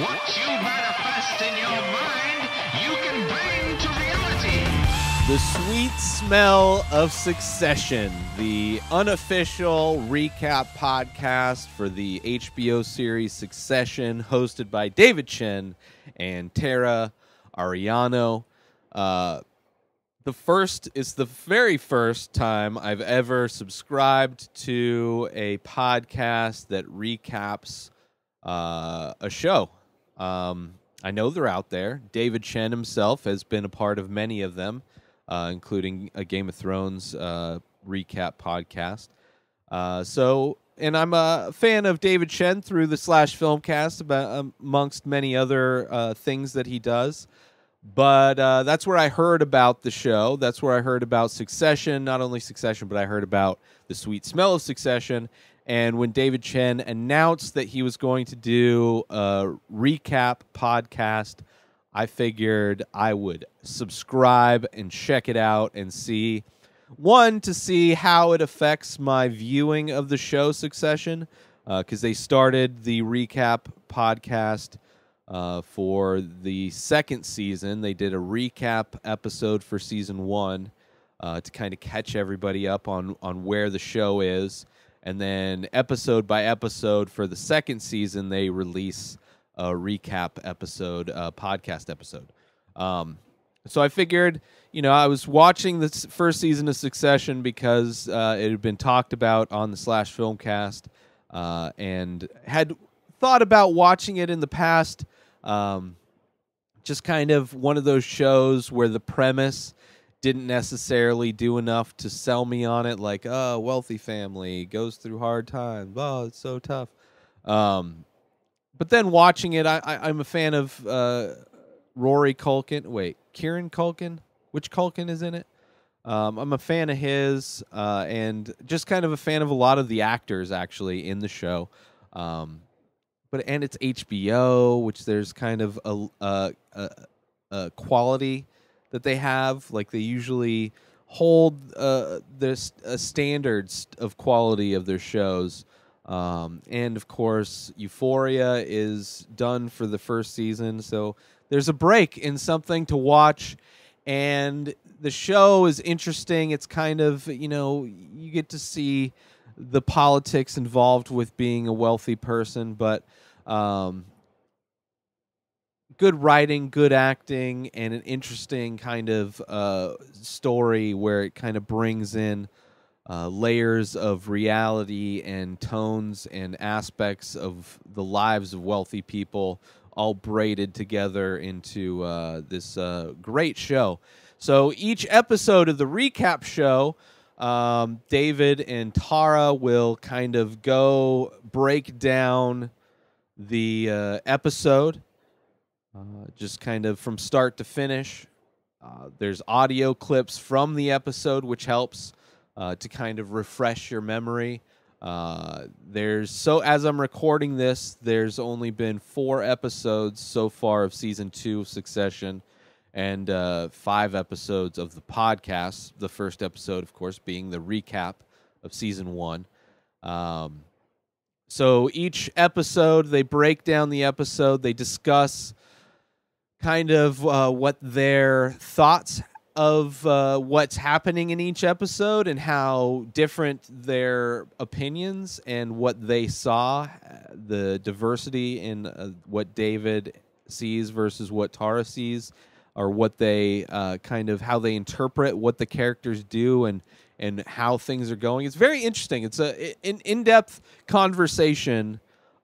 What you manifest in your mind, you can bring to reality. The Sweet Smell of Succession, the unofficial recap podcast for the HBO series Succession, hosted by David Chen and Tara Ariano. Uh, the first is the very first time I've ever subscribed to a podcast that recaps uh, a show. Um, I know they're out there. David Chen himself has been a part of many of them, uh, including a Game of Thrones uh, recap podcast. Uh, so, and I'm a fan of David Chen through the Slash Filmcast, about, amongst many other uh, things that he does. But uh, that's where I heard about the show. That's where I heard about Succession. Not only Succession, but I heard about the sweet smell of Succession. And when David Chen announced that he was going to do a recap podcast, I figured I would subscribe and check it out and see one to see how it affects my viewing of the show Succession because uh, they started the recap podcast uh, for the second season. They did a recap episode for season one uh, to kind of catch everybody up on on where the show is and then episode by episode for the second season they release a recap episode uh, podcast episode. Um, so i figured you know i was watching this first season of succession because uh, it had been talked about on the slash filmcast uh, and had thought about watching it in the past. Um, just kind of one of those shows where the premise didn't necessarily do enough to sell me on it. Like, oh, wealthy family goes through hard times. Oh, it's so tough. Um, but then watching it, I, I, am a fan of uh, Rory Culkin. Wait, Kieran Culkin? Which Culkin is in it? Um, I'm a fan of his, uh, and just kind of a fan of a lot of the actors actually in the show. Um, but and it's HBO, which there's kind of a, a, a, a quality that they have. Like they usually hold uh, the uh, standards of quality of their shows. Um, and of course, Euphoria is done for the first season, so there's a break in something to watch. And the show is interesting. It's kind of you know you get to see the politics involved with being a wealthy person, but um, good writing, good acting, and an interesting kind of uh, story where it kind of brings in uh, layers of reality and tones and aspects of the lives of wealthy people all braided together into uh, this uh, great show. So each episode of the recap show, um, David and Tara will kind of go break down the uh, episode uh, just kind of from start to finish. Uh, there's audio clips from the episode, which helps uh, to kind of refresh your memory. Uh, there's so as I'm recording this, there's only been four episodes so far of season two of Succession, and uh, five episodes of the podcast. The first episode, of course, being the recap of season one. Um, so each episode, they break down the episode, they discuss kind of uh, what their thoughts of uh, what's happening in each episode and how different their opinions and what they saw, the diversity in uh, what David sees versus what Tara sees, or what they uh, kind of how they interpret what the characters do and and how things are going. It's very interesting. It's a an in depth conversation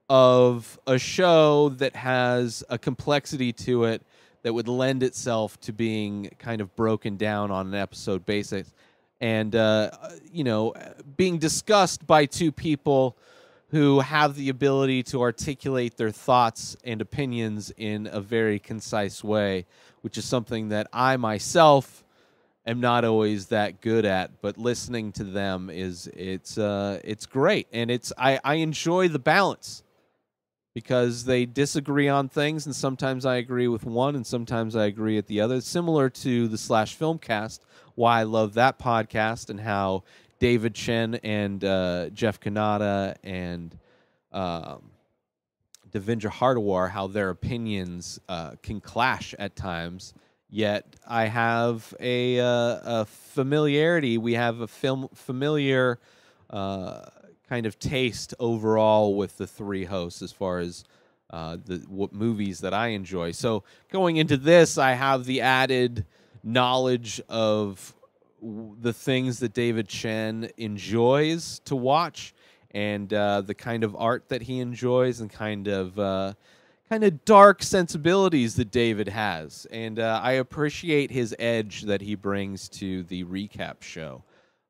of a show that has a complexity to it that would lend itself to being kind of broken down on an episode basis. And uh, you know being discussed by two people who have the ability to articulate their thoughts and opinions in a very concise way which is something that i myself am not always that good at but listening to them is it's uh, it's great. And it's I, I enjoy the balance because they disagree on things, and sometimes I agree with one, and sometimes I agree at the other. Similar to the Slash Filmcast, why I love that podcast and how David Chen and uh, Jeff Cannata and um, Devindra Hardawar, how their opinions uh, can clash at times. Yet I have a, uh, a familiarity. We have a film familiar uh, kind of taste overall with the three hosts as far as uh, the what movies that I enjoy. So going into this, I have the added knowledge of the things that David Chen enjoys to watch and uh, the kind of art that he enjoys and kind of uh, kind of dark sensibilities that David has. And uh, I appreciate his edge that he brings to the recap show.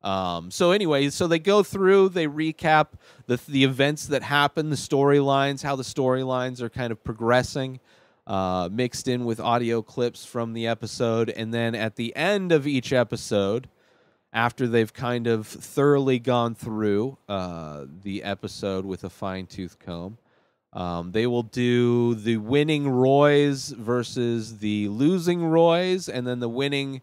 Um, so, anyway, so they go through, they recap the the events that happen, the storylines, how the storylines are kind of progressing, uh, mixed in with audio clips from the episode, and then at the end of each episode, after they've kind of thoroughly gone through uh, the episode with a fine tooth comb, um, they will do the winning Roys versus the losing Roys, and then the winning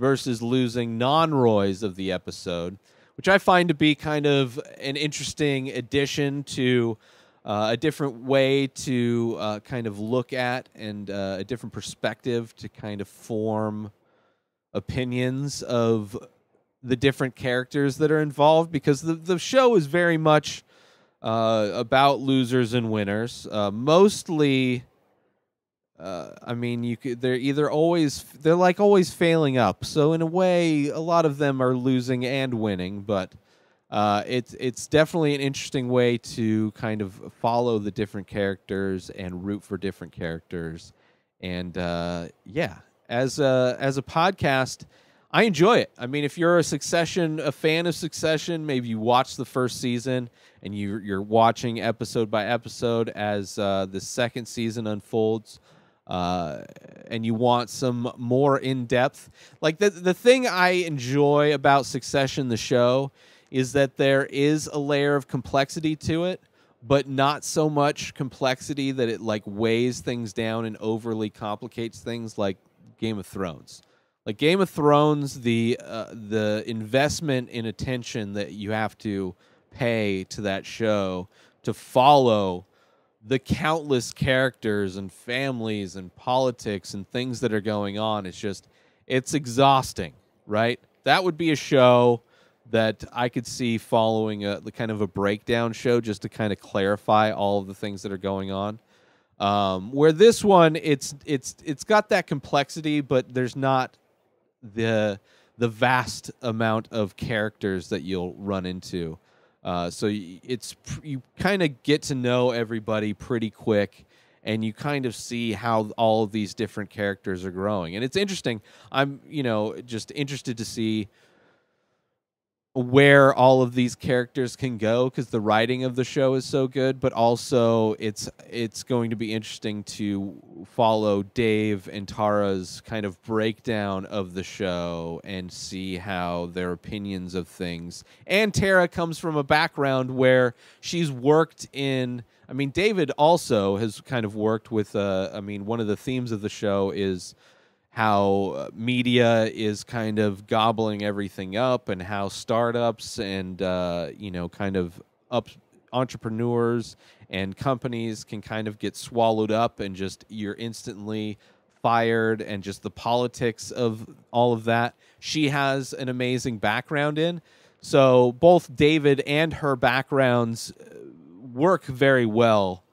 versus losing non Roys of the episode, which I find to be kind of an interesting addition to uh, a different way to uh, kind of look at and uh, a different perspective to kind of form opinions of the different characters that are involved because the, the show is very much uh, about losers and winners. Uh, mostly, uh, I mean, you could, they're either always they're like always failing up. So in a way, a lot of them are losing and winning, but uh, it's it's definitely an interesting way to kind of follow the different characters and root for different characters. And uh, yeah, as a as a podcast. I enjoy it. I mean, if you're a Succession, a fan of Succession, maybe you watch the first season and you, you're watching episode by episode as uh, the second season unfolds, uh, and you want some more in depth. Like the the thing I enjoy about Succession, the show, is that there is a layer of complexity to it, but not so much complexity that it like weighs things down and overly complicates things like Game of Thrones like Game of Thrones, the uh, the investment in attention that you have to pay to that show to follow the countless characters and families and politics and things that are going on it's just it's exhausting right that would be a show that i could see following a the kind of a breakdown show just to kind of clarify all of the things that are going on um, where this one it's it's it's got that complexity but there's not the the vast amount of characters that you'll run into. Uh, so it's you kind of get to know everybody pretty quick, and you kind of see how all of these different characters are growing. And it's interesting. I'm you know just interested to see where all of these characters can go because the writing of the show is so good but also it's it's going to be interesting to follow Dave and Tara's kind of breakdown of the show and see how their opinions of things. And Tara comes from a background where she's worked in I mean David also has kind of worked with uh, I mean one of the themes of the show is how uh, media is kind of gobbling everything up and how startups and uh, you know kind of up entrepreneurs and companies can kind of get swallowed up and just you're instantly fired and just the politics of all of that she has an amazing background in so both david and her backgrounds uh, work very well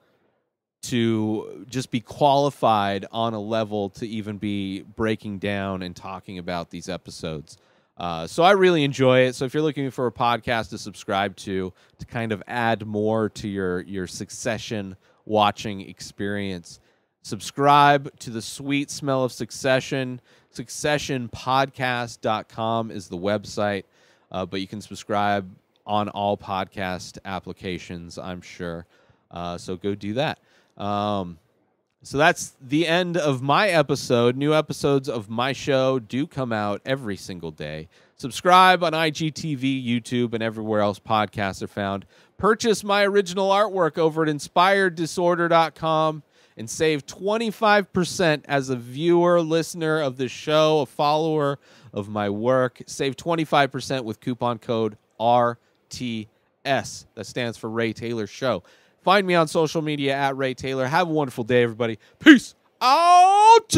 to just be qualified on a level to even be breaking down and talking about these episodes. Uh, so I really enjoy it. So if you're looking for a podcast to subscribe to to kind of add more to your your Succession watching experience, subscribe to the sweet smell of Succession. Successionpodcast.com is the website, uh, but you can subscribe on all podcast applications, I'm sure. Uh, so go do that. Um, so that's the end of my episode. New episodes of my show do come out every single day. Subscribe on IGTV, YouTube, and everywhere else podcasts are found. Purchase my original artwork over at inspireddisorder.com and save 25% as a viewer, listener of the show, a follower of my work. Save 25% with coupon code RTS. That stands for Ray Taylor Show. Find me on social media at Ray Taylor. Have a wonderful day, everybody. Peace out.